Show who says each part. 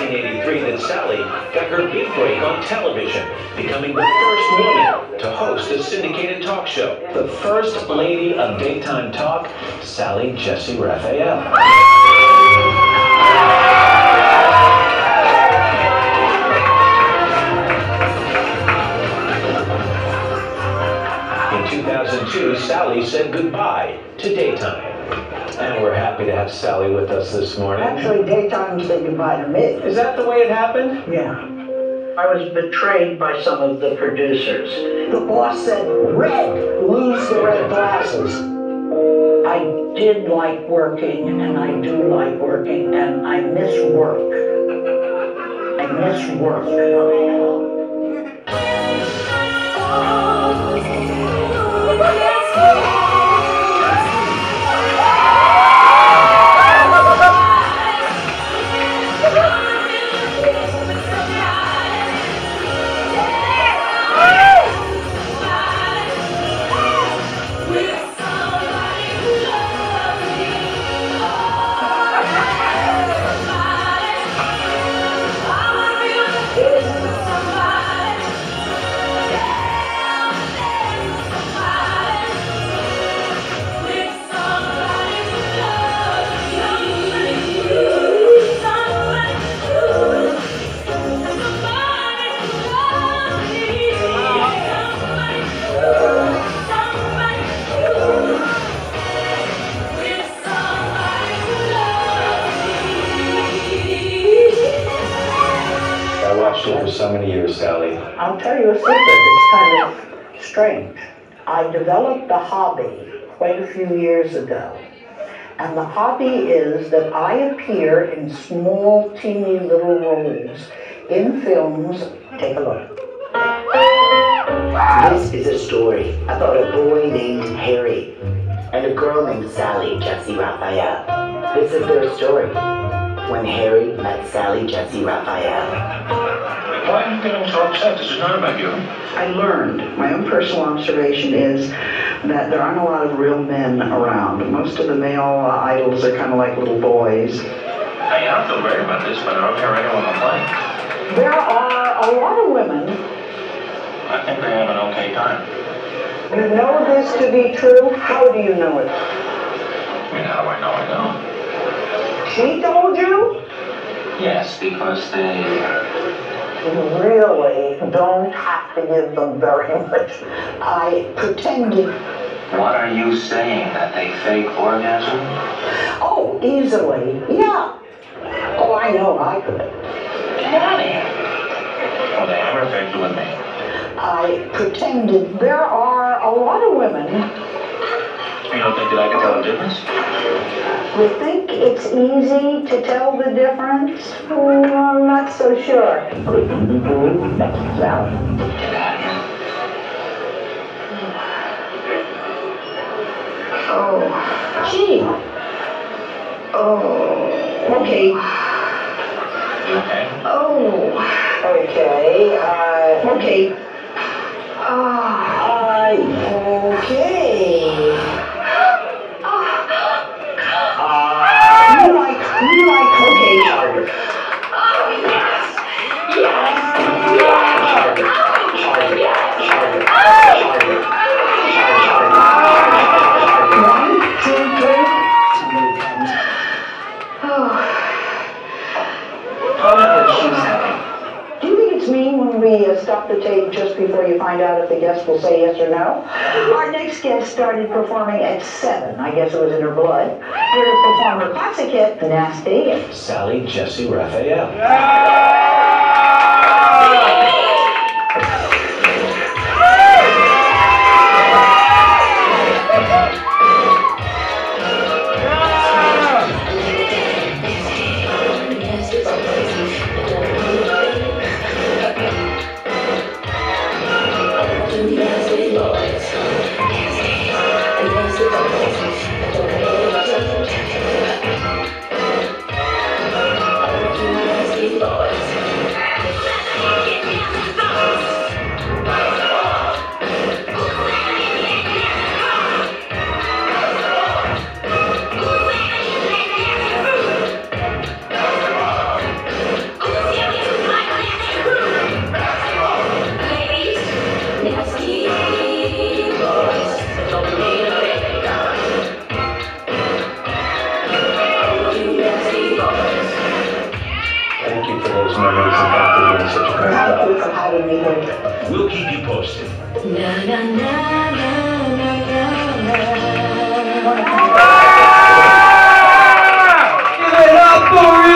Speaker 1: 1983 that Sally got her big break on television, becoming the first woman to host a syndicated talk show. The first lady of daytime talk, Sally Jessy Raphael. In 2002, Sally said goodbye to daytime. And we're happy to have Sally with us this morning.
Speaker 2: Actually, daytime said goodbye to me.
Speaker 1: Is that the way it happened?
Speaker 2: Yeah.
Speaker 3: I was betrayed by some of the producers.
Speaker 2: The boss said, red, lose the red glasses.
Speaker 3: I did like working, and I do like working, and I miss work. I miss work. Oh.
Speaker 1: I watched it for so many years, Sally.
Speaker 3: I'll tell you a secret It's kind of strange. I developed a hobby quite a few years ago. And the hobby is that I appear in small, teeny little roles in films. Take a look.
Speaker 4: This is a story about a boy named Harry and a girl named Sally Jessy Raphael. This is their story. When Harry met Sally Jessy Raphael.
Speaker 5: Why are you getting so upset? This is not about you.
Speaker 3: I learned, my own personal observation is that there aren't a lot of real men around. Most of the male uh, idols are kind of like little boys.
Speaker 5: Hey, I don't feel great about this, but I don't hear anyone complain.
Speaker 3: There are a lot of women
Speaker 5: I think they have an okay time.
Speaker 3: You know this to be true? How do you know it?
Speaker 5: I mean, how do I know I know?
Speaker 3: She told you?
Speaker 5: Yes, because they...
Speaker 3: You really don't have to give them very much. I pretended.
Speaker 5: What are you saying? That they fake orgasm?
Speaker 3: Oh, easily. Yeah. Oh, I know I could.
Speaker 5: Get out of here. Well, they have affected with me.
Speaker 3: I pretended. There are a lot of women
Speaker 5: You don't think that I can tell the difference?
Speaker 3: Who think it's easy to tell the difference. Mm, I'm not so sure. That's Sally.
Speaker 5: Get out of.
Speaker 3: Oh, gee. Oh, okay.
Speaker 5: Okay?
Speaker 3: Oh, okay. Uh, okay. Stop the tape just before you find out if the guest will say yes or no? Our next guest started performing at seven. I guess it was in her blood. Here to perform her classic hit, Nasty.
Speaker 1: Sally Jessy Raphael.
Speaker 6: Boys.
Speaker 1: We'll keep you posted.
Speaker 6: Na, na, na, na, na, na, na.